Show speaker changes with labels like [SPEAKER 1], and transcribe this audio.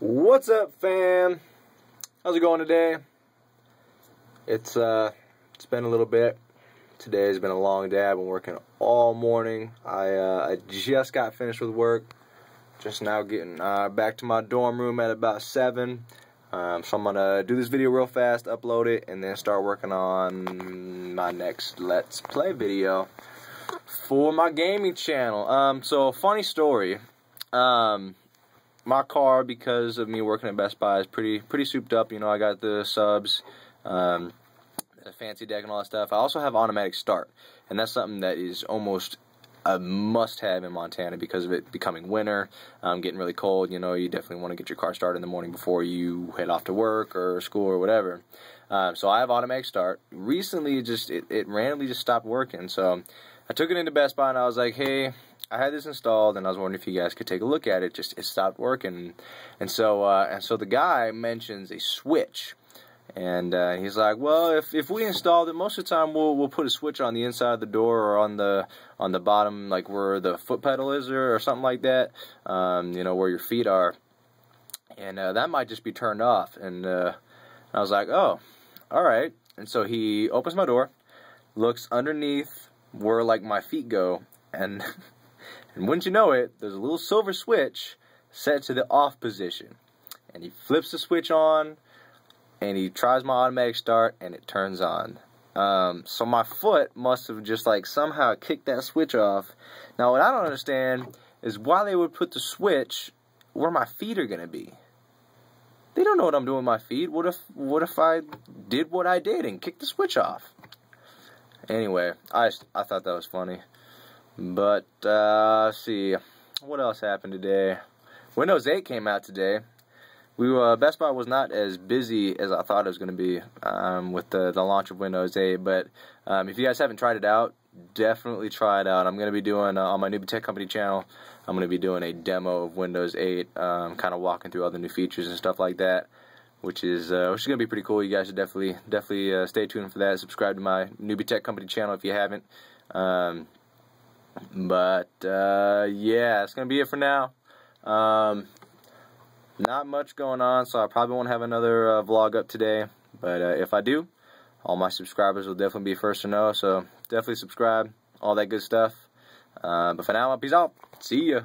[SPEAKER 1] What's up, fam? How's it going today? It's uh, it's been a little bit. Today has been a long day. I've been working all morning. I uh, I just got finished with work. Just now getting uh, back to my dorm room at about seven. Um, so I'm gonna do this video real fast, upload it, and then start working on my next Let's Play video for my gaming channel. Um, so funny story. Um, my car because of me working at Best Buy is pretty pretty souped up. You know, I got the subs, um, the fancy deck, and all that stuff. I also have automatic start, and that's something that is almost a must-have in Montana because of it becoming winter, um, getting really cold. You know, you definitely want to get your car started in the morning before you head off to work or school or whatever. Um, so I have automatic start. Recently, it just it, it randomly just stopped working. So I took it into Best Buy and I was like, hey I had this installed, and I was wondering if you guys could take a look at it. Just it stopped working, and so uh, and so the guy mentions a switch, and uh, he's like, "Well, if if we installed it, most of the time we'll we'll put a switch on the inside of the door or on the on the bottom, like where the foot pedal is, or, or something like that. Um, you know where your feet are, and uh, that might just be turned off." And uh, I was like, "Oh, all right." And so he opens my door, looks underneath where like my feet go, and And wouldn't you know it, there's a little silver switch set to the off position. And he flips the switch on, and he tries my automatic start, and it turns on. Um, so my foot must have just like somehow kicked that switch off. Now what I don't understand is why they would put the switch where my feet are gonna be. They don't know what I'm doing with my feet. What if what if I did what I did and kicked the switch off? Anyway, I I thought that was funny. But, uh, see, what else happened today? Windows 8 came out today. We uh, Best Buy was not as busy as I thought it was going to be um, with the, the launch of Windows 8, but um, if you guys haven't tried it out, definitely try it out. I'm going to be doing, uh, on my Newby Tech Company channel, I'm going to be doing a demo of Windows 8, um, kind of walking through all the new features and stuff like that, which is uh, which is going to be pretty cool. You guys should definitely definitely uh, stay tuned for that. Subscribe to my Newby Tech Company channel if you haven't. Um, but uh, yeah, it's gonna be it for now. Um, not much going on, so I probably won't have another uh, vlog up today. But uh, if I do, all my subscribers will definitely be first to know. So definitely subscribe, all that good stuff. Uh, but for now, peace out. See ya.